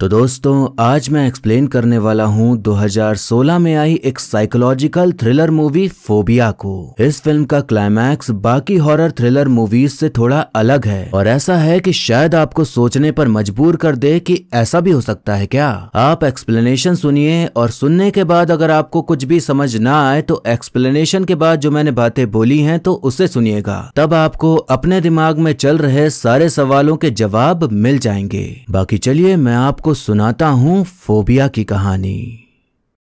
तो दोस्तों, आज मैं एक्सप्लेन करने वाला हूँ 2016 में आई एक साइकोलॉजिकल थ्रिलर मूवी फोबिया को। इस फ़िल्म का क्लाइमैक्स बाकी हॉरर थ्रिलर मूवीज़ से थोड़ा अलग है। और ऐसा है कि शायद आपको सोचने पर मजबूर कर दे कि ऐसा भी हो सकता है क्या। आप एक्सप्लेनेशन सुनिए और सुनने के बाद अगर आपको कुछ भी समझ ना आए तो एक्सप्लेनेशन के बाद जो मैंने बातें बोली है तो उसे सुनिएगा। तब आपको अपने दिमाग में चल रहे सारे सवालों के जवाब मिल जाएँगे। बाकी चलिए, मैं आपको आपको सुनाता हूँ फोबिया की कहानी।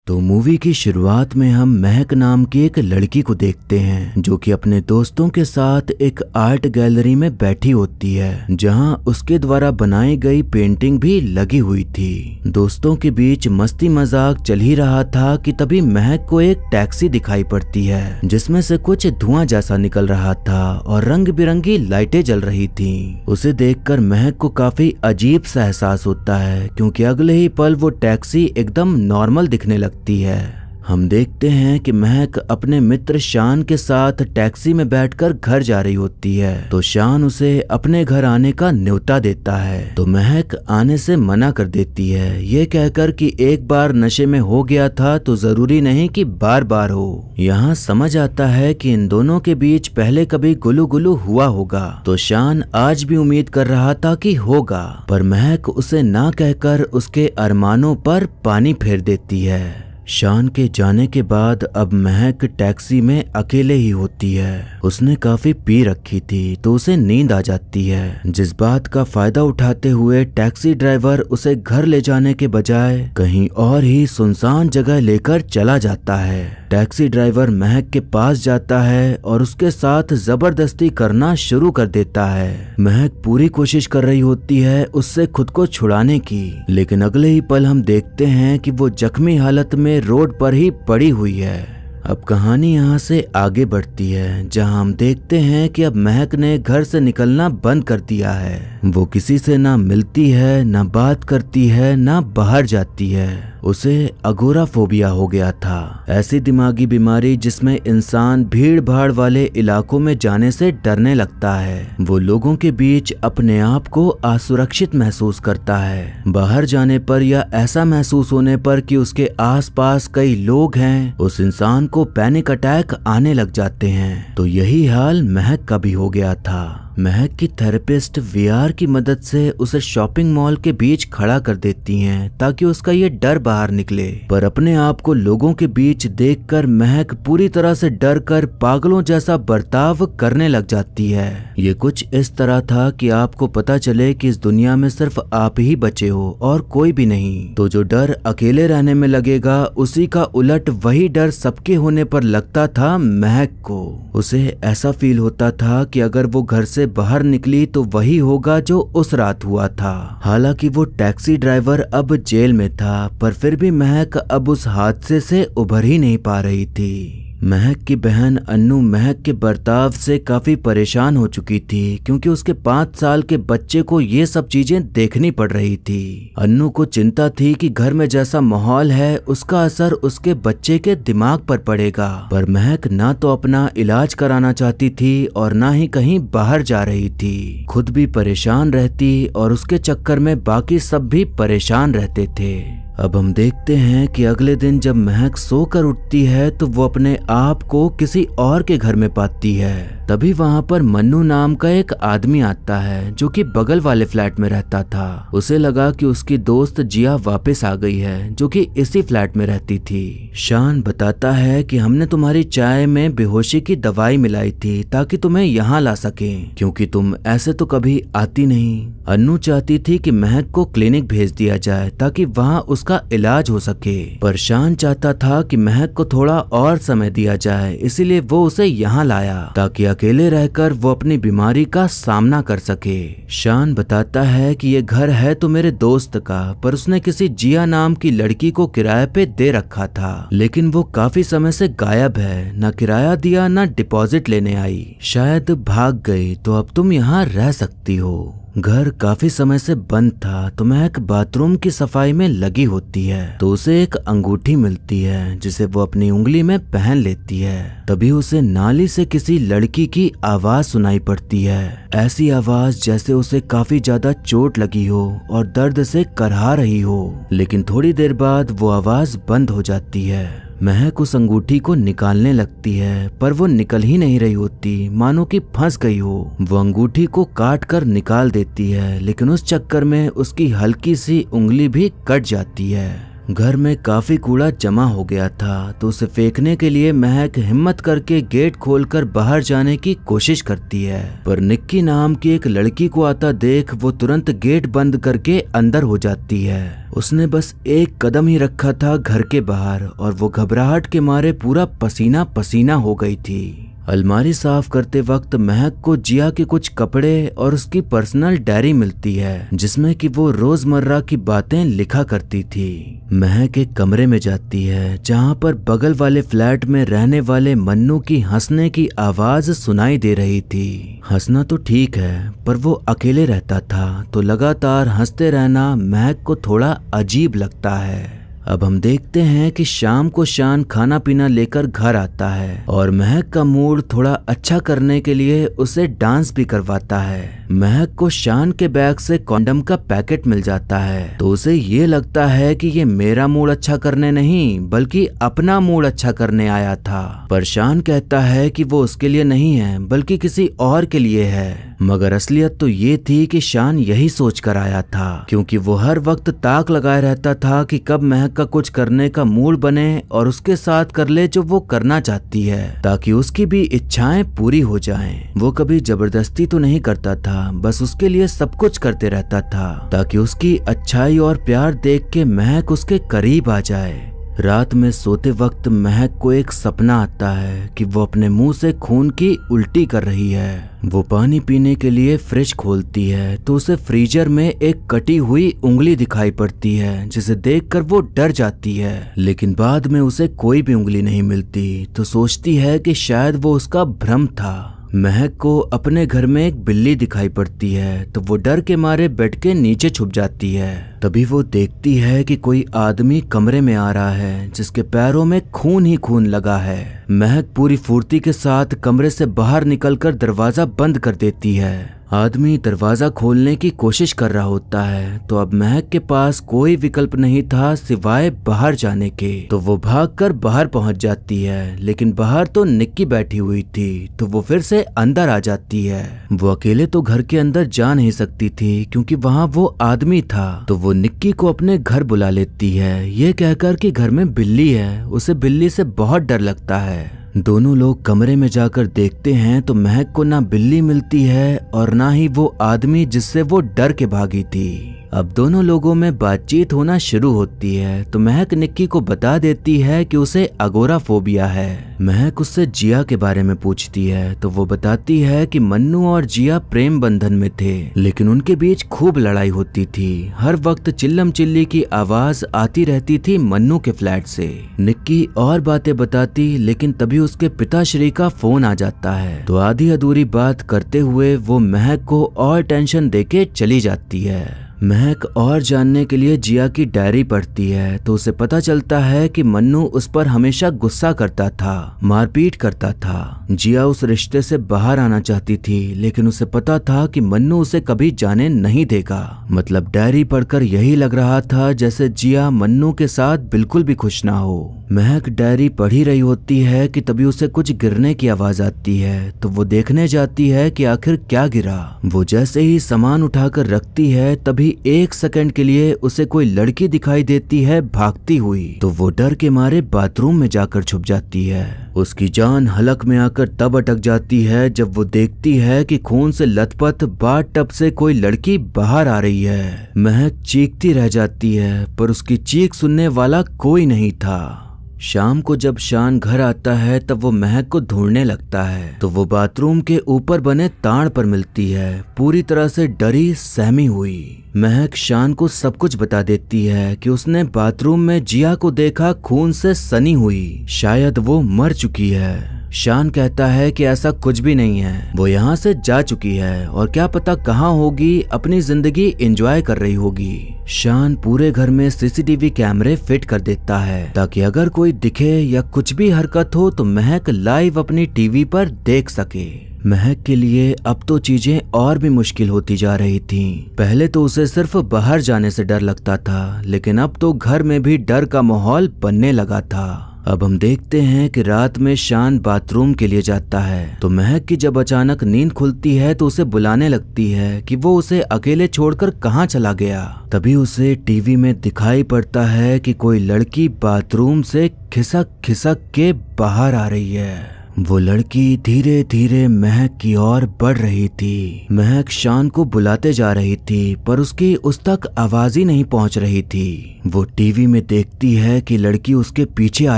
तो मूवी की शुरुआत में हम महक नाम की एक लड़की को देखते हैं, जो कि अपने दोस्तों के साथ एक आर्ट गैलरी में बैठी होती है, जहाँ उसके द्वारा बनाई गई पेंटिंग भी लगी हुई थी। दोस्तों के बीच मस्ती मज़ाक चल ही रहा था कि तभी महक को एक टैक्सी दिखाई पड़ती है, जिसमें से कुछ धुआँ जैसा निकल रहा था और रंग बिरंगी लाइटें जल रही थी। उसे देखकर महक को काफ़ी अजीब सा एहसास होता है, क्योंकि अगले ही पल वो टैक्सी एकदम नॉर्मल दिखने लग सकती है। हम देखते हैं कि महक अपने मित्र शान के साथ टैक्सी में बैठकर घर जा रही होती है। तो शान उसे अपने घर आने का न्योता देता है। तो महक आने से मना कर देती है। ये कहकर कि एक बार नशे में हो गया था तो ज़रूरी नहीं कि बार बार हो। यहाँ समझ आता है कि इन दोनों के बीच पहले कभी गुलू गुलू हुआ होगा। तो शान आज भी उम्मीद कर रहा था कि होगा। पर महक उसे ना कहकर उसके अरमानों पर पानी फेर देती है। शान के जाने के बाद अब महक टैक्सी में अकेले ही होती है। उसने काफ़ी पी रखी थी तो उसे नींद आ जाती है। जिस बात का फ़ायदा उठाते हुए टैक्सी ड्राइवर उसे घर ले जाने के बजाय कहीं और ही सुनसान जगह लेकर चला जाता है। टैक्सी ड्राइवर महक के पास जाता है और उसके साथ ज़बरदस्ती करना शुरू कर देता है। महक पूरी कोशिश कर रही होती है उससे खुद को छुड़ाने की, लेकिन अगले ही पल हम देखते हैं कि वो जख्मी हालत में रोड पर ही पड़ी हुई है। अब कहानी यहाँ से आगे बढ़ती है, जहाँ हम देखते हैं कि अब महक ने घर से निकलना बंद कर दिया है। वो किसी से ना मिलती है, ना बात करती है, ना बाहर जाती है। उसे अगोरा फोबिया हो गया था। ऐसी दिमागी बीमारी जिसमें इंसान भीड़ भाड़ वाले इलाकों में जाने से डरने लगता है, वो लोगों के बीच अपने आप को असुरक्षित महसूस करता है। बाहर जाने पर या ऐसा महसूस होने पर कि उसके आसपास कई लोग हैं, उस इंसान को पैनिक अटैक आने लग जाते हैं। तो यही हाल महक का भी हो गया था। महक की थेरेपिस्ट वीआर की मदद से उसे शॉपिंग मॉल के बीच खड़ा कर देती हैं ताकि उसका ये डर बाहर निकले। पर अपने आप को लोगों के बीच देखकर महक पूरी तरह से डर कर पागलों जैसा बर्ताव करने लग जाती है। ये कुछ इस तरह था कि आपको पता चले कि इस दुनिया में सिर्फ़ आप ही बचे हो और कोई भी नहीं। तो जो डर अकेले रहने में लगेगा, उसी का उलट वही डर सबके होने पर लगता था महक को। उसे ऐसा फील होता था कि अगर वो घर से बाहर निकली तो वही होगा जो उस रात हुआ था। हालाँकि वो टैक्सी ड्राइवर अब जेल में था, पर फिर भी महक अब उस हादसे से उभर ही नहीं पा रही थी। महक की बहन अन्नू महक के बर्ताव से काफ़ी परेशान हो चुकी थी, क्योंकि उसके पाँच साल के बच्चे को ये सब चीज़ें देखनी पड़ रही थी। अन्नू को चिंता थी कि घर में जैसा माहौल है, उसका असर उसके बच्चे के दिमाग पर पड़ेगा। पर महक ना तो अपना इलाज कराना चाहती थी और ना ही कहीं बाहर जा रही थी। खुद भी परेशान रहती और उसके चक्कर में बाकी सब भी परेशान रहते थे। अब हम देखते हैं कि अगले दिन जब महक सोकर उठती है तो वो अपने आप को किसी और के घर में पाती है। तभी वहाँ पर मन्नू नाम का एक आदमी आता है, जो कि बगल वाले फ्लैट में रहता था। उसे लगा कि उसकी दोस्त जिया वापस आ गई है, जो कि इसी फ्लैट में रहती थी। शान बताता है कि हमने तुम्हारी चाय में बेहोशी की दवाई मिलाई थी, ताकि तुम्हें यहाँ ला सके, क्योंकि तुम ऐसे तो कभी आती नहीं। अन्नू चाहती थी कि महक को क्लिनिक भेज दिया जाए, ताकि वहाँ उसका इलाज हो सके। पर शान चाहता था कि महक को थोड़ा और समय दिया जाए, इसीलिए वो उसे यहाँ लाया, ताकि अकेले रहकर वो अपनी बीमारी का सामना कर सके। शान बताता है कि ये घर है तो मेरे दोस्त का, पर उसने किसी जिया नाम की लड़की को किराए पे दे रखा था। लेकिन वो काफ़ी समय से गायब है, न किराया दिया, न डिपॉजिट लेने आई। शायद भाग गई तो अब तुम यहाँ रह सकती हो। घर काफ़ी समय से बंद था तो महक बाथरूम की सफ़ाई में लगी होती है। तो उसे एक अंगूठी मिलती है, जिसे वो अपनी उंगली में पहन लेती है। तभी उसे नाली से किसी लड़की की आवाज़ सुनाई पड़ती है। ऐसी आवाज़ जैसे उसे काफ़ी ज़्यादा चोट लगी हो और दर्द से करहा रही हो। लेकिन थोड़ी देर बाद वो आवाज़ बंद हो जाती है। महक उस अंगूठी को निकालने लगती है, पर वो निकल ही नहीं रही होती। मानो कि फंस गई हो। वो अंगूठी को काट कर निकाल देती है, लेकिन उस चक्कर में उसकी हल्की सी उंगली भी कट जाती है। घर में काफ़ी कूड़ा जमा हो गया था तो उसे फेंकने के लिए महक हिम्मत करके गेट खोलकर बाहर जाने की कोशिश करती है। पर निक्की नाम की एक लड़की को आता देख वो तुरंत गेट बंद करके अंदर हो जाती है। उसने बस एक कदम ही रखा था घर के बाहर, और वो घबराहट के मारे पूरा पसीना पसीना हो गई थी। अलमारी साफ़ करते वक्त महक को जिया के कुछ कपड़े और उसकी पर्सनल डायरी मिलती है, जिसमें कि वो रोज़मर्रा की बातें लिखा करती थी। महक एक कमरे में जाती है, जहाँ पर बगल वाले फ्लैट में रहने वाले मन्नू की हंसने की आवाज़ सुनाई दे रही थी। हंसना तो ठीक है, पर वो अकेले रहता था तो लगातार हँसते रहना महक को थोड़ा अजीब लगता है। अब हम देखते हैं कि शाम को शान खाना पीना लेकर घर आता है और महक का मूड थोड़ा अच्छा करने के लिए उसे डांस भी करवाता है। महक को शान के बैग से कॉन्डम का पैकेट मिल जाता है। तो उसे ये लगता है कि ये मेरा मूड अच्छा करने नहीं, बल्कि अपना मूड अच्छा करने आया था। पर शान कहता है कि वो उसके लिए नहीं है, बल्कि किसी और के लिए है। मगर असलियत तो ये थी कि शान यही सोच कर आया था, क्योंकि वो हर वक्त ताक लगाए रहता था कि कब महक का कुछ करने का मूड बने और उसके साथ कर ले जो वो करना चाहती है, ताकि उसकी भी इच्छाएँ पूरी हो जाएँ। वो कभी ज़बरदस्ती तो नहीं करता था, बस उसके लिए सब कुछ करते रहता था, ताकि उसकी अच्छाई और प्यार देख के महक उसके करीब आ जाए रात में सोते वक्त महक को एक सपना आता है कि वो अपने मुँह से खून की उल्टी कर रही है। वो पानी पीने के लिए फ्रिज खोलती है तो उसे फ्रीजर में एक कटी हुई उंगली दिखाई पड़ती है, जिसे देखकर वो डर जाती है। लेकिन बाद में उसे कोई भी उंगली नहीं मिलती तो सोचती है कि शायद वो उसका भ्रम था। महक को अपने घर में एक बिल्ली दिखाई पड़ती है तो वो डर के मारे बेड के नीचे छुप जाती है। तभी वो देखती है कि कोई आदमी कमरे में आ रहा है, जिसके पैरों में खून ही खून लगा है। महक पूरी फुर्ती के साथ कमरे से बाहर निकलकर दरवाज़ा बंद कर देती है। आदमी दरवाज़ा खोलने की कोशिश कर रहा होता है तो अब महक के पास कोई विकल्प नहीं था सिवाय बाहर जाने के। तो वो भागकर बाहर पहुँच जाती है, लेकिन बाहर तो निक्की बैठी हुई थी तो वो फिर से अंदर आ जाती है। वो अकेले तो घर के अंदर जा नहीं सकती थी, क्योंकि वहाँ वो आदमी था। तो वो निक्की को अपने घर बुला लेती है। ये कहकर कि घर में बिल्ली है, उसे बिल्ली से बहुत डर लगता है। दोनों लोग कमरे में जाकर देखते हैं तो महक को ना बिल्ली मिलती है और ना ही वो आदमी जिससे वो डर के भागी थी। अब दोनों लोगों में बातचीत होना शुरू होती है तो महक निक्की को बता देती है कि उसे अगोरा फोबिया है। महक उससे जिया के बारे में पूछती है तो वो बताती है कि मन्नू और जिया प्रेम बंधन में थे, लेकिन उनके बीच खूब लड़ाई होती थी। हर वक्त चिल्लम चिल्ली की आवाज़ आती रहती थी मन्नू के फ्लैट से। निक्की और बातें बताती, लेकिन तभी उसके पिताश्री का फ़ोन आ जाता है। तो आधी अधूरी बात करते हुए वो महक को और टेंशन देके चली जाती है। महक और जानने के लिए जिया की डायरी पढ़ती है तो उसे पता चलता है कि मन्नू उस पर हमेशा गुस्सा करता था, मारपीट करता था। जिया उस रिश्ते से बाहर आना चाहती थी, लेकिन उसे पता था कि मन्नू उसे कभी जाने नहीं देगा। मतलब डायरी पढ़कर यही लग रहा था जैसे जिया मन्नू के साथ बिल्कुल भी खुश ना हो। महक डायरी पढ़ी रही होती है कि तभी उसे कुछ गिरने की आवाज़ आती है तो वो देखने जाती है कि आखिर क्या गिरा। वो जैसे ही सामान उठाकर रखती है, तभी एक सेकंड के लिए उसे कोई लड़की दिखाई देती है भागती हुई। तो वो डर के मारे बाथरूम में जाकर छुप जाती है। उसकी जान हलक में आकर तब अटक जाती है जब वो देखती है कि खून से लथपथ बाट टब से कोई लड़की बाहर आ रही है। महक चीखती रह जाती है, पर उसकी चीख सुनने वाला कोई नहीं था। शाम को जब शान घर आता है, तब वो महक को ढूँढने लगता है। तो वो बाथरूम के ऊपर बने ताड़ पर मिलती है। पूरी तरह से डरी, सहमी हुई। महक शान को सब कुछ बता देती है कि उसने बाथरूम में जिया को देखा, खून से सनी हुई। शायद वो मर चुकी है। शान कहता है कि ऐसा कुछ भी नहीं है। वो यहाँ से जा चुकी है और क्या पता कहाँ होगी, अपनी ज़िंदगी एंजॉय कर रही होगी। शान पूरे घर में सीसीटीवी कैमरे फिट कर देता है, ताकि अगर कोई दिखे या कुछ भी हरकत हो तो महक लाइव अपनी टीवी पर देख सके। महक के लिए अब तो चीज़ें और भी मुश्किल होती जा रही थीं। पहले तो उसे सिर्फ़ बाहर जाने से डर लगता था, लेकिन अब तो घर में भी डर का माहौल बनने लगा था। अब हम देखते हैं कि रात में शान बाथरूम के लिए जाता है। तो महक की जब अचानक नींद खुलती है तो उसे बुलाने लगती है कि वो उसे अकेले छोड़कर कहाँ चला गया। तभी उसे टीवी में दिखाई पड़ता है कि कोई लड़की बाथरूम से खिसक खिसक के बाहर आ रही है। वो लड़की धीरे धीरे महक की ओर बढ़ रही थी। महक शान को बुलाते जा रही थी, पर उसकी उस तक आवाज़ ही नहीं पहुँच रही थी। वो टीवी में देखती है कि लड़की उसके पीछे आ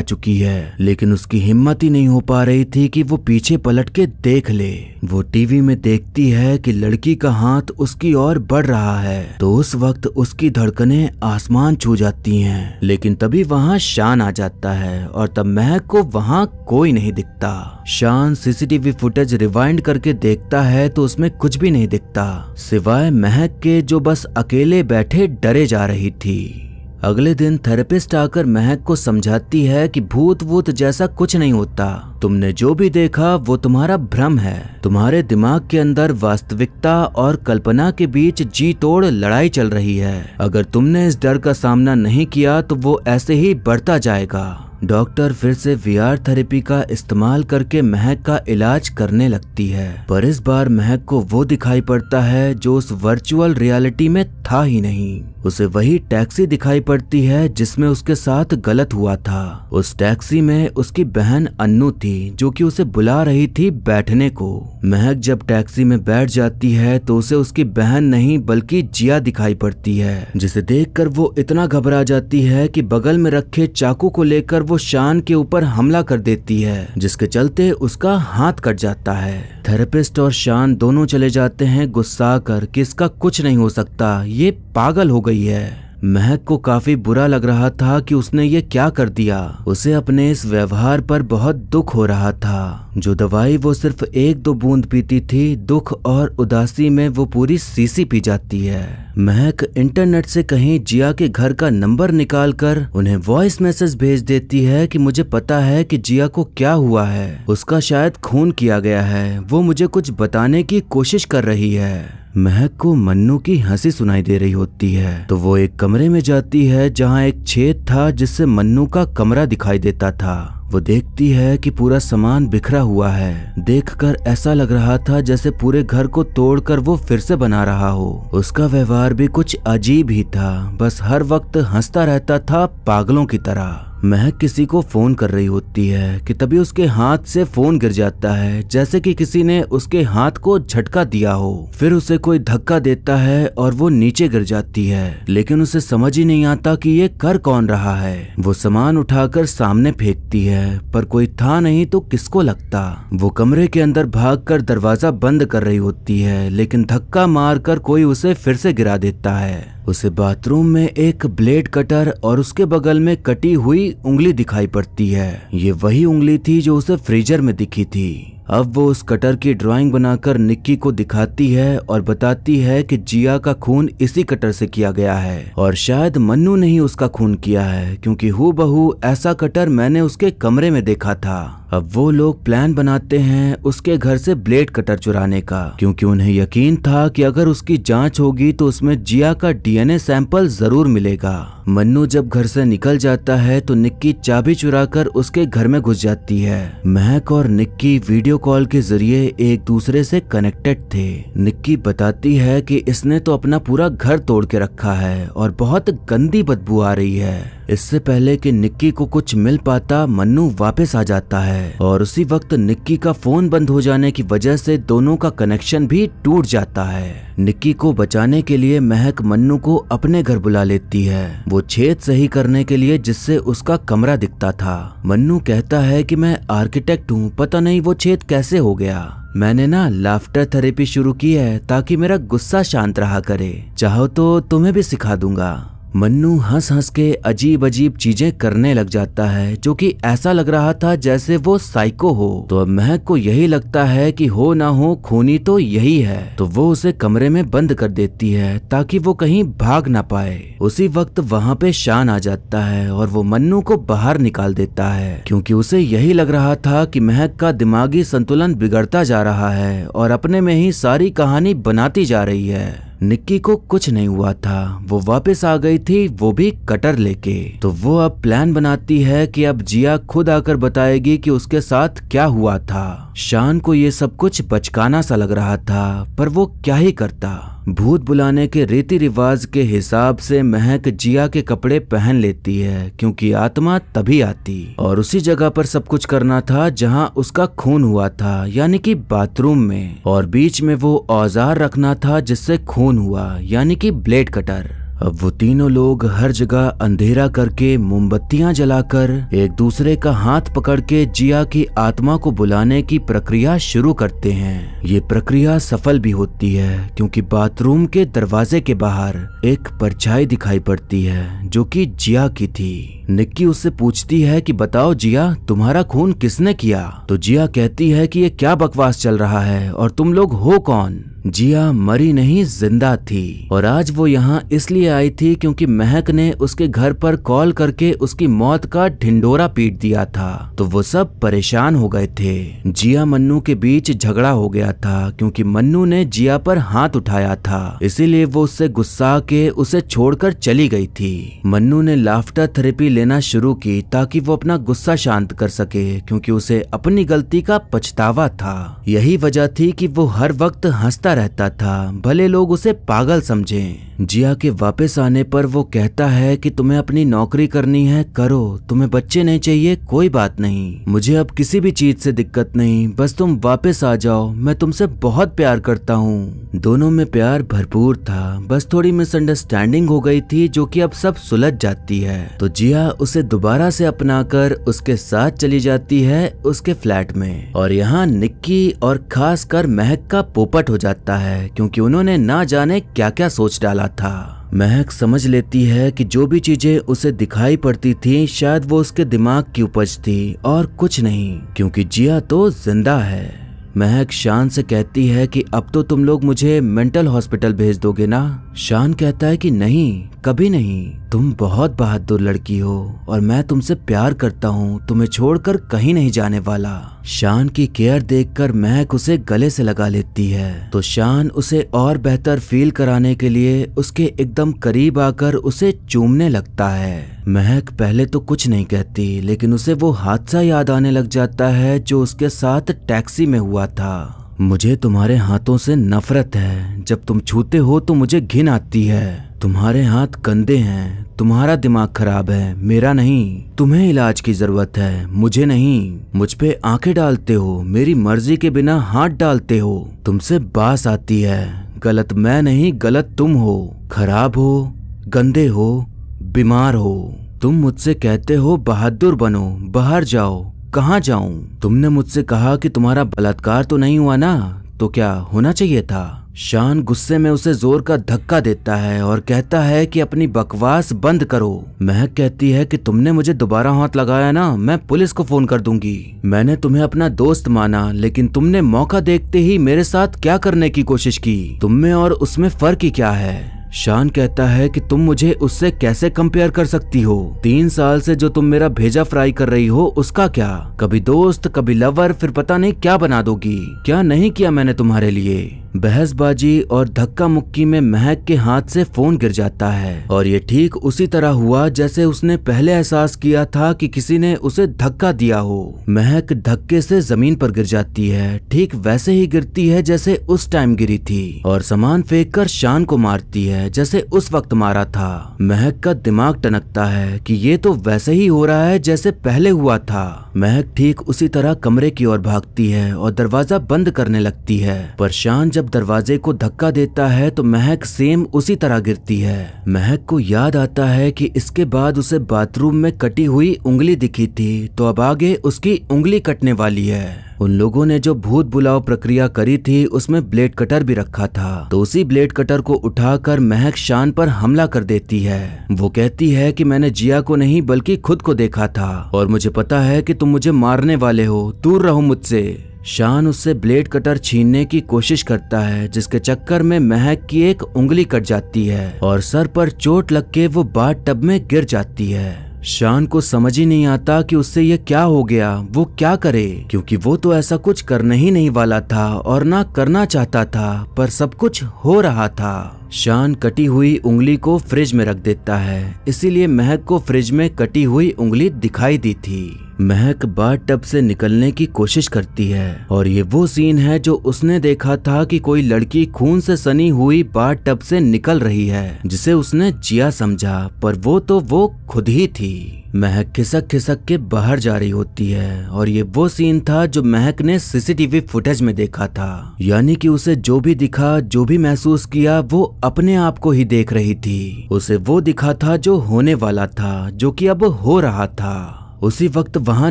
चुकी है, लेकिन उसकी हिम्मत ही नहीं हो पा रही थी कि वो पीछे पलट के देख ले। वो टीवी में देखती है कि लड़की का हाथ उसकी ओर बढ़ रहा है तो उस वक्त उसकी धड़कनें आसमान छू जाती हैं, लेकिन तभी वहाँ शान आ जाता है, और तब महक को वहाँ कोई नहीं दिखता। शान सीसीटीवी फुटेज रिवाइंड करके देखता है तो उसमें कुछ भी नहीं दिखता। सिवाय महक के जो बस अकेले बैठे डरे जा रही थी। अगले दिन थेरेपिस्ट आकर महक को समझाती है कि भूत वूत जैसा कुछ नहीं होता। तुमने जो भी देखा, वो तुम्हारा भ्रम है। तुम्हारे दिमाग के अंदर वास्तविकता और कल्पना के बीच जी तोड़ लड़ाई चल रही है। अगर तुमने इस डर का सामना नहीं किया तो वो ऐसे ही बढ़ता जाएगा। डॉक्टर फिर से वीआर थेरेपी का इस्तेमाल करके महक का इलाज करने लगती है। पर इस बार महक को वो दिखाई पड़ता है, जो उस वर्चुअल रियलिटी में था ही नहीं। उसे वही टैक्सी दिखाई पड़ती है, जिसमें उसके साथ गलत हुआ था। उस टैक्सी में उसकी बहन अन्नू थी। जो कि उसे बुला रही थी बैठने को। महक जब टैक्सी में बैठ जाती है तो उसे उसकी बहन नहीं, बल्कि जिया दिखाई पड़ती है, जिसे देखकर वो इतना घबरा जाती है कि बगल में रखे चाकू को लेकर वो शान के ऊपर हमला कर देती है, जिसके चलते उसका हाथ कट जाता है। थेरेपिस्ट और शान दोनों चले जाते हैं गुस्सा कर, कि इसका कुछ नहीं हो सकता, ये पागल हो गई है। महक को काफ़ी बुरा लग रहा था कि उसने ये क्या कर दिया। उसे अपने इस व्यवहार पर बहुत दुख हो रहा था। जो दवाई वो सिर्फ़ एक दो बूंद पीती थी, दुख और उदासी में वो पूरी सीसी पी जाती है। महक इंटरनेट से कहीं जिया के घर का नंबर निकालकर उन्हें वॉइस मैसेज भेज देती है कि मुझे पता है कि जिया को क्या हुआ है। उसका शायद खून किया गया है। वो मुझे कुछ बताने की कोशिश कर रही है। महक को मन्नू की हँसी सुनाई दे रही होती है। तो वो एक कमरे में जाती है जहाँ एक छेद था जिससे मन्नू का कमरा दिखाई देता था। वो देखती है कि पूरा सामान बिखरा हुआ है। देखकर ऐसा लग रहा था जैसे पूरे घर को तोड़कर वो फिर से बना रहा हो। उसका व्यवहार भी कुछ अजीब ही था। बस हर वक्त हंसता रहता था पागलों की तरह। महक किसी को फ़ोन कर रही होती है कि तभी उसके हाथ से फ़ोन गिर जाता है, जैसे कि किसी ने उसके हाथ को झटका दिया हो। फिर उसे कोई धक्का देता है और वो नीचे गिर जाती है। लेकिन उसे समझ ही नहीं आता कि ये कर कौन रहा है। वो सामान उठाकर सामने फेंकती है, पर कोई था नहीं तो किसको लगता? वो कमरे के अंदर भागकर दरवाज़ा बंद कर रही होती है, लेकिन धक्का मारकर कोई उसे फिर से गिरा देता है। उसे बाथरूम में एक ब्लेड कटर और उसके बगल में कटी हुई उंगली दिखाई पड़ती है। ये वही उंगली थी जो उसे फ्रीजर में दिखी थी। अब वो उस कटर की ड्राइंग बनाकर निक्की को दिखाती है और बताती है कि जिया का खून इसी कटर से किया गया है। और शायद मन्नू ने ही उसका खून किया है, क्योंकि हु बहू ऐसा कटर मैंने उसके कमरे में देखा था। अब वो लोग प्लान बनाते हैं उसके घर से ब्लेड कटर चुराने का, क्योंकि उन्हें यकीन था कि अगर उसकी जाँच होगी तो उसमें जिया का डीएनए सैंपल ज़रूर मिलेगा। मन्नू जब घर से निकल जाता है तो निक्की चाबी चुराकर उसके घर में घुस जाती है। महक और निक्की वीडियो कॉल के ज़रिए एक दूसरे से कनेक्टेड थे। निक्की बताती है कि इसने तो अपना पूरा घर तोड़ के रखा है और बहुत गंदी बदबू आ रही है। इससे पहले कि निक्की को कुछ मिल पाता, मन्नू वापस आ जाता है। और उसी वक्त निक्की का फ़ोन बंद हो जाने की वजह से दोनों का कनेक्शन भी टूट जाता है। निक्की को बचाने के लिए महक मन्नू को अपने घर बुला लेती है। वो छेद सही करने के लिए जिससे उसका कमरा दिखता था। मन्नू कहता है कि मैं आर्किटेक्ट हूँ, पता नहीं वो छेद कैसे हो गया। मैंने ना लाफ्टर थेरेपी शुरू की है ताकि मेरा गुस्सा शांत रहा करे। चाहो तो तुम्हें भी सिखा दूँगा। मन्नू हंस हंस के अजीब अजीब चीज़ें करने लग जाता है, जो कि ऐसा लग रहा था जैसे वो साइको हो। तो अब महक को यही लगता है कि हो ना हो, खूनी तो यही है। तो वो उसे कमरे में बंद कर देती है, ताकि वो कहीं भाग ना पाए। उसी वक्त वहाँ पे शान आ जाता है और वो मन्नू को बाहर निकाल देता है, क्योंकि उसे यही लग रहा था कि महक का दिमागी संतुलन बिगड़ता जा रहा है और अपने में ही सारी कहानी बनाती जा रही है। निक्की को कुछ नहीं हुआ था। वो वापस आ गई थी, वो भी कटर लेके। तो वो अब प्लान बनाती है कि अब जिया खुद आकर बताएगी कि उसके साथ क्या हुआ था। शान को ये सब कुछ बचकाना सा लग रहा था, पर वो क्या ही करता। भूत बुलाने के रीति रिवाज के हिसाब से महक जिया के कपड़े पहन लेती है, क्योंकि आत्मा तभी आती। और उसी जगह पर सब कुछ करना था, जहाँ उसका खून हुआ था, यानी कि बाथरूम में। और बीच में वो औज़ार रखना था, जिससे खून हुआ, यानी कि ब्लेड कटर। अब वो तीनों लोग हर जगह अंधेरा करके मोमबत्तियाँ जलाकर एक दूसरे का हाथ पकड़ के जिया की आत्मा को बुलाने की प्रक्रिया शुरू करते हैं। ये प्रक्रिया सफल भी होती है, क्योंकि बाथरूम के दरवाजे के बाहर एक परछाई दिखाई पड़ती है, जो कि जिया की थी। निक्की उससे पूछती है कि बताओ जिया, तुम्हारा खून किसने किया? तो जिया कहती है कि ये क्या बकवास चल रहा है और तुम लोग हो कौन? जिया मरी नहीं, ज़िंदा थी। और आज वो यहाँ इसलिए आई थी क्योंकि महक ने उसके घर पर कॉल करके उसकी मौत का ढिंडोरा पीट दिया था। तो वो सब परेशान हो गए थे। जिया मन्नू के बीच झगड़ा हो गया था क्योंकि मन्नू ने जिया पर हाथ उठाया था। इसीलिए वो उससे गुस्सा के उसे छोड़कर चली गई थी। मन्नू ने लाफ्टर थेरेपी लेना शुरू की ताकि वो अपना गुस्सा शांत कर सके, क्योंकि उसे अपनी गलती का पछतावा था। यही वजह थी कि वो हर वक्त हंसता रहता था, भले लोग उसे पागल समझें। जिया के वापस आने पर वो कहता है कि, तुम्हें अपनी नौकरी करनी है, करो। तुम्हें बच्चे नहीं चाहिए, कोई बात नहीं। मुझे अब किसी भी चीज़ से दिक्कत नहीं। बस तुम वापस आ जाओ। मैं तुमसे बहुत प्यार करता हूँ। दोनों में प्यार भरपूर था। बस थोड़ी मिसअंडरस्टैंडिंग हो गई थी, जो कि अब सब सुलझ जाती है। तो जिया उसे दोबारा से अपनाकर उसके साथ चली जाती है उसके फ्लैट में। और यहाँ निक्की और खास कर महक का पोपट हो जाता है, क्योंकि उन्होंने ना जाने क्या क्या सोच डाला था। महक समझ लेती है कि जो भी चीज़ें उसे दिखाई पड़ती थी, शायद वो उसके दिमाग की उपज थी, और कुछ नहीं, क्योंकि जिया तो ज़िंदा है। महक शान से कहती है कि अब तो तुम लोग मुझे मेंटल हॉस्पिटल भेज दोगे ना? शान कहता है कि नहीं, कभी नहीं। तुम बहुत बहादुर लड़की हो और मैं तुमसे प्यार करता हूँ, तुम्हें छोड़कर कहीं नहीं जाने वाला। शान की केयर देखकर महक उसे गले से लगा लेती है। तो शान उसे और बेहतर फील कराने के लिए उसके एकदम करीब आकर उसे चूमने लगता है। महक पहले तो कुछ नहीं कहती, लेकिन उसे वो हादसा याद आने लग जाता है जो उसके साथ टैक्सी में हुआ था। मुझे तुम्हारे हाथों से नफरत है। जब तुम छूते हो तो मुझे घिन आती है। तुम्हारे हाथ गंदे हैं, तुम्हारा दिमाग खराब है, मेरा नहीं। तुम्हें इलाज की ज़रूरत है, मुझे नहीं। मुझ पे आँखें डालते हो, मेरी मर्ज़ी के बिना हाथ डालते हो। तुमसे बास आती है, गलत मैं नहीं, गलत तुम हो। खराब हो, गंदे हो, बीमार हो। तुम मुझसे कहते हो, बहादुर बनो, बाहर जाओ, कहाँ जाऊँ? तुमने मुझसे कहा कि तुम्हारा बलात्कार तो नहीं हुआ ना तो क्या होना चाहिए था? शान गुस्से में उसे ज़ोर का धक्का देता है और कहता है कि अपनी बकवास बंद करो। महक कहती है कि तुमने मुझे दोबारा हाथ लगाया ना, मैं पुलिस को फ़ोन कर दूँगी। मैंने तुम्हें अपना दोस्त माना, लेकिन तुमने मौका देखते ही मेरे साथ क्या करने की कोशिश की? तुम में और उसमें फ़र्क ही क्या है? शान कहता है कि तुम मुझे उससे कैसे कंपेयर कर सकती हो? तीन साल से जो तुम मेरा भेजा फ्राई कर रही हो, उसका क्या? कभी दोस्त, कभी लवर फिर पता नहीं क्या बना दोगी। क्या नहीं किया मैंने तुम्हारे लिए? बहसबाजी और धक्का मुक्की में महक के हाथ से फ़ोन गिर जाता है। और ये ठीक उसी तरह हुआ जैसे उसने पहले एहसास किया था कि किसी ने उसे धक्का दिया हो। महक धक्के से ज़मीन पर गिर जाती है। ठीक वैसे ही गिरती है जैसे उस टाइम गिरी थी। और सामान फेंक कर शान को मारती है जैसे उस वक्त मारा था। महक का दिमाग टनकता है कि ये तो वैसे ही हो रहा है जैसे पहले हुआ था। महक ठीक उसी तरह कमरे की ओर भागती है और दरवाज़ा बंद करने लगती है। पर शान जब जब दरवाजे को धक्का देता है तो महक सेम उसी तरह गिरती है। महक को याद आता है कि इसके बाद उसे बाथरूम में कटी हुई उंगली दिखी थी तो अब आगे उसकी उंगली कटने वाली है। उन लोगों ने जो भूत बुलाव प्रक्रिया करी थी, उसमें ब्लेड कटर भी रखा था। तो उसी ब्लेड कटर को उठाकर महक शान पर हमला कर देती है। वो कहती है कि मैंने जिया को नहीं, बल्कि खुद को देखा था, और मुझे पता है कि तुम मुझे मारने वाले हो। दूर रहो मुझसे। शान उससे ब्लेड कटर छीनने की कोशिश करता है, जिसके चक्कर में महक की एक उंगली कट जाती है और सर पर चोट लग के वो बाथ टब में गिर जाती है। शान को समझ ही नहीं आता कि उससे ये क्या हो गया, वो क्या करे, क्योंकि वो तो ऐसा कुछ करने ही नहीं वाला था और ना करना चाहता था, पर सब कुछ हो रहा था। शान कटी हुई उंगली को फ्रिज में रख देता है। इसीलिए महक को फ्रिज में कटी हुई उंगली दिखाई दी थी। महक बाथ टब से निकलने की कोशिश करती है और ये वो सीन है जो उसने देखा था कि कोई लड़की खून से सनी हुई बाथ टब से निकल रही है, जिसे उसने जिया समझा, पर वो तो वो खुद ही थी। महक खिसक खिसक के बाहर जा रही होती है और ये वो सीन था जो महक ने सीसीटीवी फुटेज में देखा था। यानी कि उसे जो भी दिखा, जो भी महसूस किया, वो अपने आप को ही देख रही थी। उसे वो दिखा था जो होने वाला था, जो कि अब हो रहा था। उसी वक्त वहाँ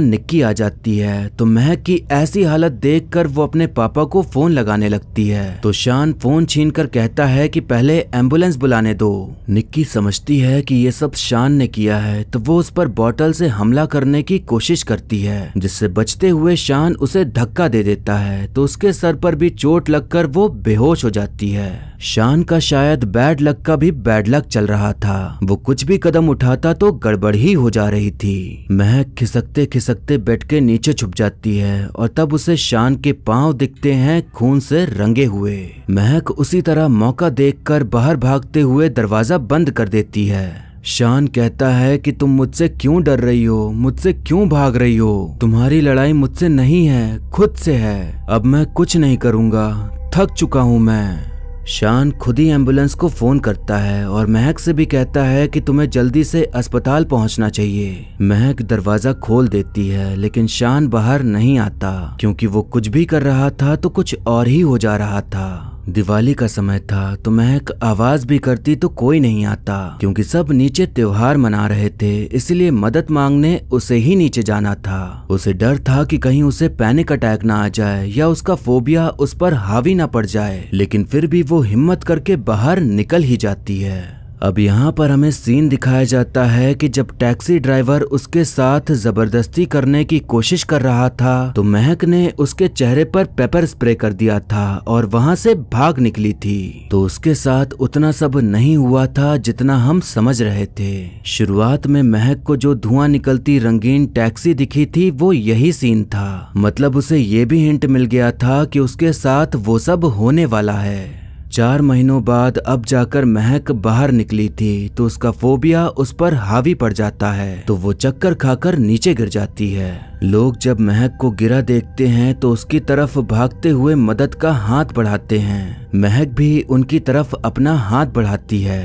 निक्की आ जाती है तो महक की ऐसी हालत देखकर वो अपने पापा को फ़ोन लगाने लगती है। तो शान फ़ोन छीन कर कहता है कि पहले एंबुलेंस बुलाने दो। निक्की समझती है कि ये सब शान ने किया है तो वो उस पर बॉटल से हमला करने की कोशिश करती है, जिससे बचते हुए शान उसे धक्का दे देता है तो उसके सर पर भी चोट लगकर वो बेहोश हो जाती है। शान का शायद बैड लक का भी बैड लक चल रहा था। वो कुछ भी कदम उठाता तो गड़बड़ ही हो जा रही थी। महक खिसकते खिसकते बेड के नीचे छुप जाती है और तब उसे शान के पाँव दिखते हैं, खून से रंगे हुए। महक उसी तरह मौका देखकर बाहर भागते हुए दरवाज़ा बंद कर देती है। शान कहता है कि तुम मुझसे क्यों डर रही हो? मुझसे क्यों भाग रही हो? तुम्हारी लड़ाई मुझसे नहीं है, खुद से है। अब मैं कुछ नहीं करूँगा। थक चुका हूँ मैं। शान खुद ही एंबुलेंस को फ़ोन करता है और महक से भी कहता है कि तुम्हें जल्दी से अस्पताल पहुँचना चाहिए। महक दरवाज़ा खोल देती है, लेकिन शान बाहर नहीं आता। क्योंकि वो कुछ भी कर रहा था तो कुछ और ही हो जा रहा था। दिवाली का समय था तो महक आवाज़ भी करती तो कोई नहीं आता, क्योंकि सब नीचे त्योहार मना रहे थे, इसलिए मदद मांगने उसे ही नीचे जाना था। उसे डर था कि कहीं उसे पैनिक अटैक ना आ जाए, या उसका फोबिया उस पर हावी ना पड़ जाए, लेकिन फिर भी वो हिम्मत करके बाहर निकल ही जाती है। अब यहाँ पर हमें सीन दिखाया जाता है कि जब टैक्सी ड्राइवर उसके साथ ज़बरदस्ती करने की कोशिश कर रहा था तो महक ने उसके चेहरे पर पेपर स्प्रे कर दिया था और वहाँ से भाग निकली थी। तो उसके साथ उतना सब नहीं हुआ था जितना हम समझ रहे थे। शुरुआत में महक को जो धुआँ निकलती रंगीन टैक्सी दिखी थी, वो यही सीन था। मतलब उसे ये भी हिंट मिल गया था कि उसके साथ वो सब होने वाला है। चार महीनों बाद अब जाकर महक बाहर निकली थी तो उसका फोबिया उस पर हावी पड़ जाता है तो वो चक्कर खाकर नीचे गिर जाती है। लोग जब महक को गिरा देखते हैं तो उसकी तरफ़ भागते हुए मदद का हाथ बढ़ाते हैं। महक भी उनकी तरफ़ अपना हाथ बढ़ाती है।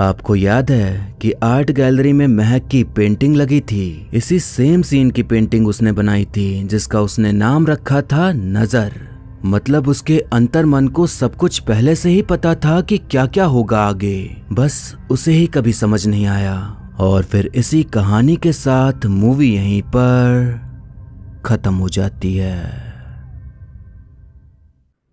आपको याद है कि आर्ट गैलरी में महक की पेंटिंग लगी थी? इसी सेम सीन की पेंटिंग उसने बनाई थी, जिसका उसने नाम रखा था नज़र। मतलब उसके अंतर मन को सब कुछ पहले से ही पता था कि क्या क्या होगा आगे। बस उसे ही कभी समझ नहीं आया। और फिर इसी कहानी के साथ मूवी यहीं पर खत्म हो जाती है।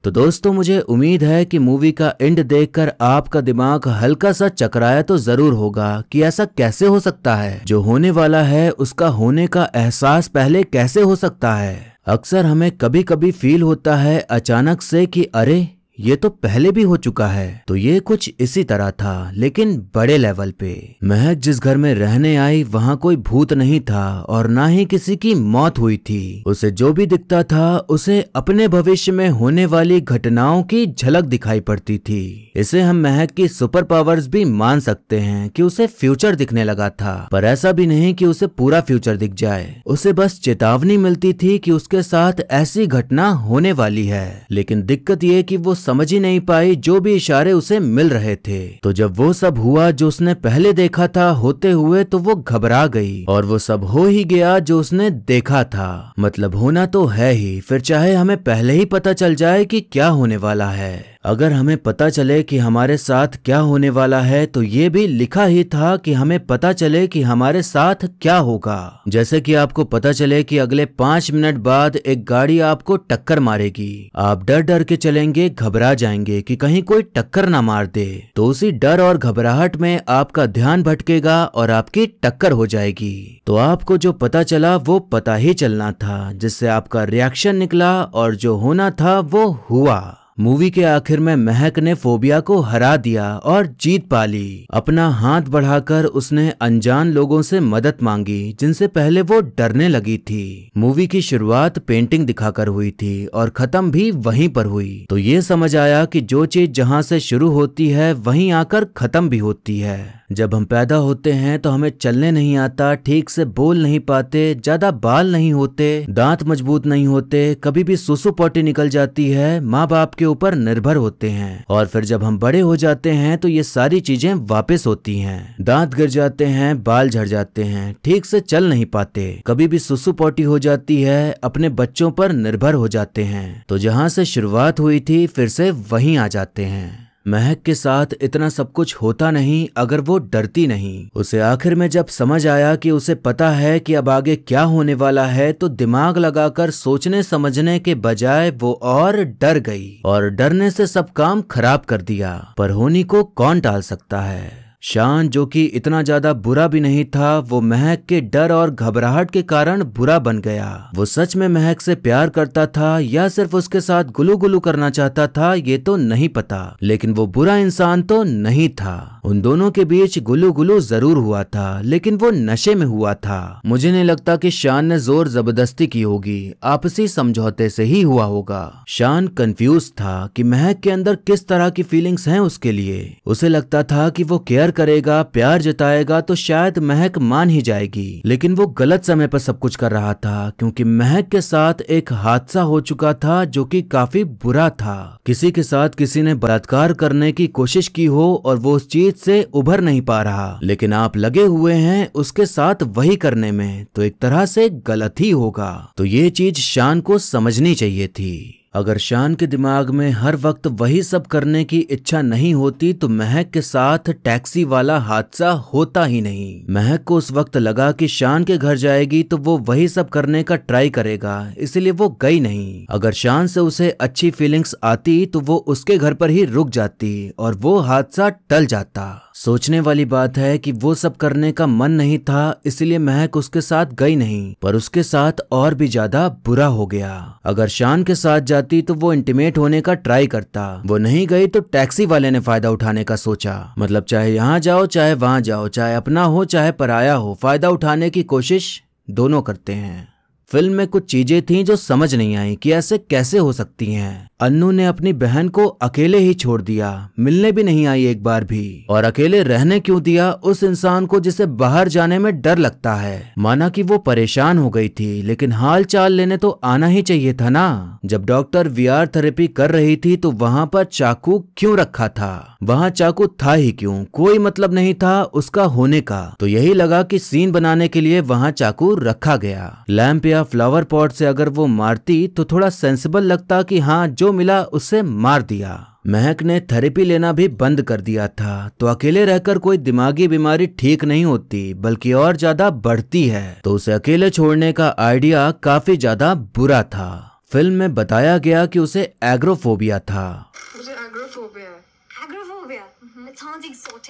तो दोस्तों, मुझे उम्मीद है कि मूवी का एंड देखकर आपका दिमाग हल्का सा चकराया तो ज़रूर होगा कि ऐसा कैसे हो सकता है। जो होने वाला है, उसका होने का एहसास पहले कैसे हो सकता है? अक्सर हमें कभी कभी फील होता है अचानक से कि अरे ये तो पहले भी हो चुका है। तो ये कुछ इसी तरह था, लेकिन बड़े लेवल पे। महक जिस घर में रहने आई, वहाँ कोई भूत नहीं था, और ना ही किसी की मौत हुई थी। उसे जो भी दिखता था, उसे अपने भविष्य में होने वाली घटनाओं की झलक दिखाई पड़ती थी। इसे हम महक की सुपर पावर्स भी मान सकते हैं कि उसे फ्यूचर दिखने लगा था। पर ऐसा भी नहीं कि उसे पूरा फ्यूचर दिख जाए। उसे बस चेतावनी मिलती थी कि उसके साथ ऐसी घटना होने वाली है। लेकिन दिक्कत ये कि वो समझ ही नहीं पाई जो भी इशारे उसे मिल रहे थे। तो जब वो सब हुआ जो उसने पहले देखा था होते हुए तो वो घबरा गई और वो सब हो ही गया जो उसने देखा था। मतलब होना तो है ही, फिर चाहे हमें पहले ही पता चल जाए कि क्या होने वाला है। अगर हमें पता चले कि हमारे साथ क्या होने वाला है तो ये भी लिखा ही था कि हमें पता चले कि हमारे साथ क्या होगा। जैसे कि आपको पता चले कि अगले पाँच मिनट बाद एक गाड़ी आपको टक्कर मारेगी। आप डर डर के चलेंगे, घबरा जाएँगे कि कहीं कोई टक्कर ना मार दे। तो उसी डर और घबराहट में आपका ध्यान भटकेगा और आपकी टक्कर हो जाएगी। तो आपको जो पता चला, वो पता ही चलना था, जिससे आपका रिएक्शन निकला और जो होना था, वो हुआ। मूवी के आखिर में महक ने फोबिया को हरा दिया और जीत पा ली अपना हाथ बढ़ाकर उसने अनजान लोगों से मदद मांगी, जिनसे पहले वो डरने लगी थी। मूवी की शुरुआत पेंटिंग दिखाकर हुई थी और खत्म भी वहीं पर हुई। तो ये समझ आया कि जो चीज़ जहाँ से शुरू होती है, वहीं आकर खत्म भी होती है। जब हम पैदा होते हैं तो हमें चलने नहीं आता, ठीक से बोल नहीं पाते, ज़्यादा बाल नहीं होते, दांत मज़बूत नहीं होते, कभी भी सुसु पोटी निकल जाती है माँ बाप के ऊपर निर्भर होते हैं। और फिर जब हम बड़े हो जाते हैं तो ये सारी चीज़ें वापस होती हैं। दांत गिर जाते हैं, बाल झड़ जाते हैं, ठीक से चल नहीं पाते। कभी भी सुसु पोटी हो जाती है, अपने बच्चों पर निर्भर हो जाते हैं। तो जहाँ से शुरुआत हुई थी, फिर से वहीं आ जाते हैं। महक के साथ इतना सब कुछ होता नहीं अगर वो डरती नहीं। उसे आखिर में जब समझ आया कि उसे पता है कि अब आगे क्या होने वाला है तो दिमाग लगाकर सोचने समझने के बजाय वो और डर गई और डरने से सब काम खराब कर दिया। पर होनी को कौन टाल सकता है? शान जो कि इतना ज़्यादा बुरा भी नहीं था, वो महक के डर और घबराहट के कारण बुरा बन गया। वो सच में महक से प्यार करता था या सिर्फ़ उसके साथ गुलू गुलू करना चाहता था, ये तो नहीं पता। लेकिन वो बुरा इंसान तो नहीं था। उन दोनों के बीच गुलू गुलू ज़रूर हुआ था, लेकिन वो नशे में हुआ था। मुझे नहीं लगता कि शान ने ज़ोर ज़बरदस्ती की होगी। आपसी समझौते से ही हुआ होगा। शान कंफ्यूज था कि महक के अंदर किस तरह की फीलिंग्स हैं उसके लिए। उसे लगता था कि वो केयर करेगा, प्यार जताएगा तो शायद महक मान ही जाएगी। लेकिन वो गलत समय पर सब कुछ कर रहा था, क्योंकि महक के साथ एक हादसा हो चुका था, जो कि काफ़ी बुरा था। किसी के साथ किसी ने बलात्कार करने की कोशिश की हो, और वो उस चीज़ से उभर नहीं पा रहा। लेकिन आप लगे हुए हैं उसके साथ वही करने में तो एक तरह से गलत ही होगा। तो ये चीज़ शान को समझनी चाहिए थी। अगर शान के दिमाग में हर वक्त वही सब करने की इच्छा नहीं होती तो महक के साथ टैक्सी वाला हादसा होता ही नहीं। महक को उस वक्त लगा कि शान के घर जाएगी तो वो वही सब करने का ट्राई करेगा, इसलिए वो गई नहीं। अगर शान से उसे अच्छी फीलिंग्स आती तो वो उसके घर पर ही रुक जाती, और वो हादसा टल जाता। सोचने वाली बात है कि वो सब करने का मन नहीं था, इसलिए महक उसके साथ गई नहीं, पर उसके साथ और भी ज़्यादा बुरा हो गया। अगर शान के साथ जाती तो वो इंटीमेट होने का ट्राई करता। वो नहीं गई तो टैक्सी वाले ने फ़ायदा उठाने का सोचा। मतलब चाहे यहाँ जाओ, चाहे वहाँ जाओ, चाहे अपना हो, चाहे पराया हो, फ़ायदा उठाने की कोशिश दोनों करते हैं। फ़िल्म में कुछ चीज़ें थीं जो समझ नहीं आई कि ऐसे कैसे हो सकती हैं। अन्नू ने अपनी बहन को अकेले ही छोड़ दिया। मिलने भी नहीं आई एक बार भी। और अकेले रहने क्यों दिया? उस इंसान को जिसे बाहर जाने में डर लगता है। माना कि वो परेशान हो गई थी, लेकिन हाल चाल लेने तो आना ही चाहिए था ना? जब डॉक्टर वीआर थेरेपी कर रही थी तो वहाँ पर चाकू क्यों रखा था? वहाँ चाकू था ही क्यों? कोई मतलब नहीं था उसका होने का। तो यही लगा कि सीन बनाने के लिए वहाँ चाकू रखा गया। लैंप या फ्लावर पॉट से अगर वो मारती तो थोड़ा सेंसिबल लगता कि हाँ जो मिला उसे मार दिया। महक ने थेरेपी लेना भी बंद कर दिया था। तो अकेले रहकर कोई दिमागी बीमारी ठीक नहीं होती बल्कि और ज़्यादा बढ़ती है। तो उसे अकेले छोड़ने का आइडिया काफ़ी ज़्यादा बुरा था। फ़िल्म में बताया गया कि उसे एग्रोफोबिया था। मुझे एग्रोफोबिया।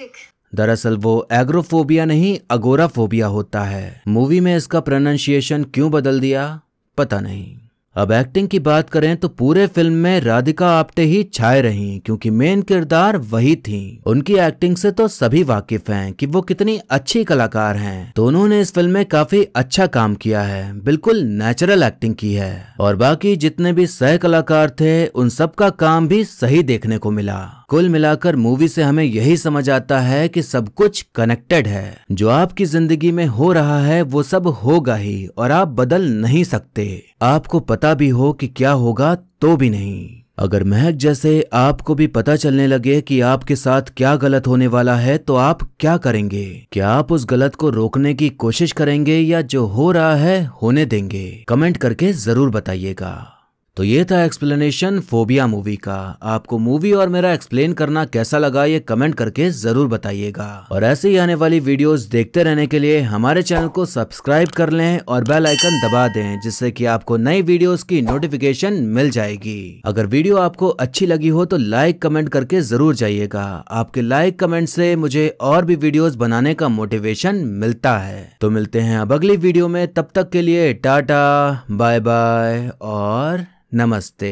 है. दरअसल वो एग्रोफोबिया नहीं अगोराफोबिया होता है। मूवी में इसका प्रोनाउंसिएशन क्यों बदल दिया? पता नहीं। अब एक्टिंग की बात करें तो पूरे फ़िल्म में राधिका आप्टे ही छाए रही, क्योंकि मेन किरदार वही थी। उनकी एक्टिंग से तो सभी वाकिफ हैं कि वो कितनी अच्छी कलाकार हैं। दोनों ने इस फ़िल्म में काफ़ी अच्छा काम किया है, बिल्कुल नेचुरल एक्टिंग की है। और बाकी जितने भी सह कलाकार थे, उन सब का काम भी सही देखने को मिला। कुल मिलाकर मूवी से हमें यही समझ आता है कि सब कुछ कनेक्टेड है। जो आपकी ज़िंदगी में हो रहा है, वो सब होगा ही, और आप बदल नहीं सकते। आपको पता भी हो कि क्या होगा तो भी नहीं। अगर महक जैसे आपको भी पता चलने लगे कि आपके साथ क्या गलत होने वाला है तो आप क्या करेंगे? क्या आप उस गलत को रोकने की कोशिश करेंगे, या जो हो रहा है, होने देंगे? कमेंट करके ज़रूर बताइएगा। तो ये था एक्सप्लेनेशन फोबिया मूवी का। आपको मूवी और मेरा एक्सप्लेन करना कैसा लगा ये कमेंट करके ज़रूर बताइएगा। और ऐसे ही आने वाली वीडियोस देखते रहने के लिए हमारे चैनल को सब्सक्राइब कर लें और बेल आइकन दबा दें, जिससे कि आपको नई वीडियोस की नोटिफिकेशन मिल जाएगी। अगर वीडियो आपको अच्छी लगी हो तो लाइक कमेंट करके ज़रूर जाइएगा। आपके लाइक कमेंट से मुझे और भी वीडियोस बनाने का मोटिवेशन मिलता है। तो मिलते हैं अब अगली वीडियो में, तब तक के लिए टाटा बाय बाय और नमस्ते।